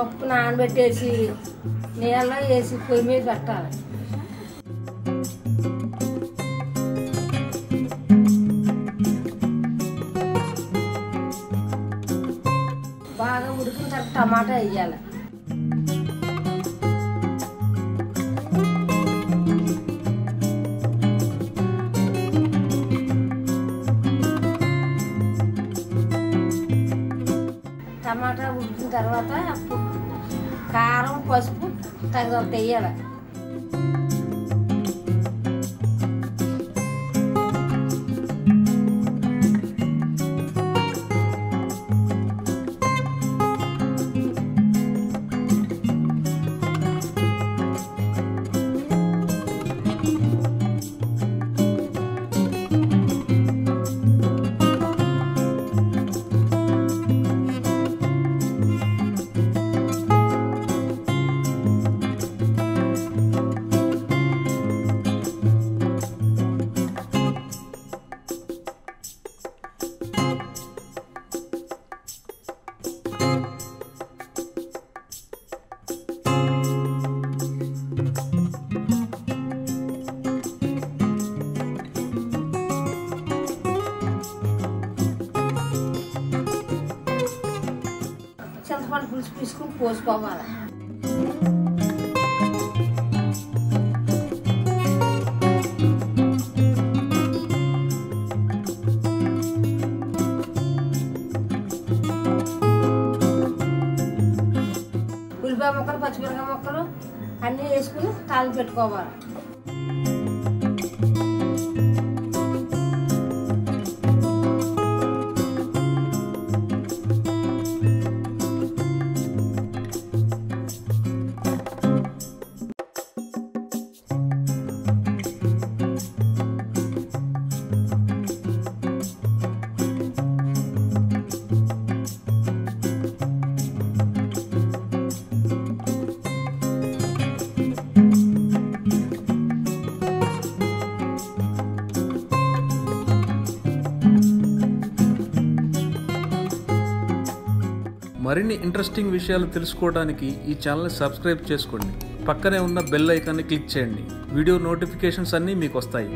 పప్పు నానబెట్టేసి నీళ్ళలో వేసి పొయ్యి మీద పెట్టాలి. బాగా ఉడికిన తర్వాత టమాటా వేయాలి. టమాటా ఉడికిన తర్వాత అప్పుడు ficaram pode puta, tá na teia, velho. పులుసు పీసుకుని పోసుకోవాలి ఉల్లిపాయ ముక్కలు పచ్చిమిరకాయ ముక్కలు అన్నీ వేసుకుని తాళం పెట్టుకోవాలి మరిన్ని ఇంట్రెస్టింగ్ విషయాలు తెలుసుకోవడానికి ఈ ఛానల్ని సబ్స్క్రైబ్ చేసుకోండి. పక్కనే ఉన్న బెల్ ఐకాన్ని క్లిక్ చేయండి. వీడియో నోటిఫికేషన్స్ అన్నీ మీకు వస్తాయి.